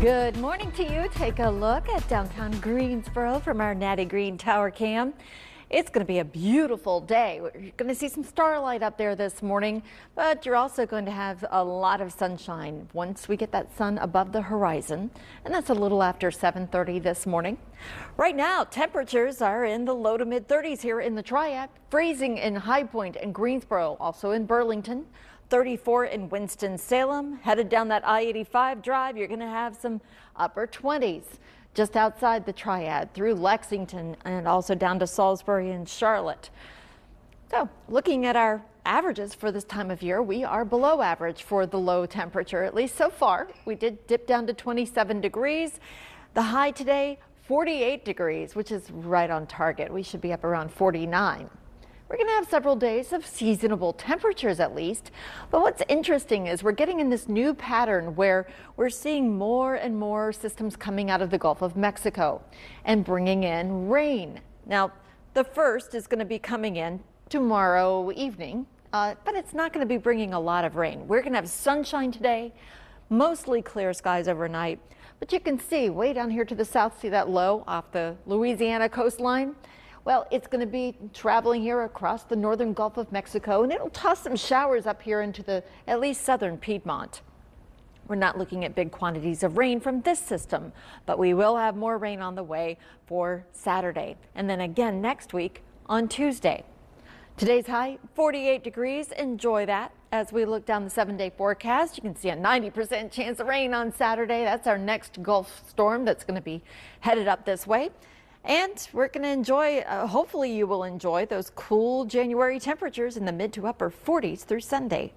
Good morning to you. Take a look at downtown Greensboro from our Natty Greene Tower Cam. It's going to be a beautiful day. You're going to see some starlight up there this morning, but you're also going to have a lot of sunshine once we get that sun above the horizon. And that's a little after 730 this morning. Right now, temperatures are in the low to mid 30s here in the Triad, freezing in High Point and Greensboro, also in Burlington. 34 in Winston-Salem. Headed down that I-85 drive, you're going to have some upper 20s just outside the Triad through Lexington and also down to Salisbury and Charlotte. So looking at our averages for this time of year, we are below average for the low temperature, at least so far. We did dip down to 27 degrees. The high today, 48 degrees, which is right on target. We should be up around 49. We're going to have several days of seasonable temperatures at least. But what's interesting is we're getting in this new pattern where we're seeing more and more systems coming out of the Gulf of Mexico and bringing in rain. Now, the first is going to be coming in tomorrow evening, uh, but it's not going to be bringing a lot of rain. We're going to have sunshine today, mostly clear skies overnight. But you can see way down here to the south, see that low off the Louisiana coastline? Well, it's going to be traveling here across the northern Gulf of Mexico, and it'll toss some showers up here into the at least southern Piedmont. We're not looking at big quantities of rain from this system, but we will have more rain on the way for Saturday. And then again next week on Tuesday. Today's high 48 degrees. Enjoy that. As we look down the seven day forecast, you can see a 90% chance of rain on Saturday. That's our next Gulf storm that's going to be headed up this way. And we're going to enjoy, uh, hopefully you will enjoy those cool January temperatures in the mid to upper 40s through Sunday.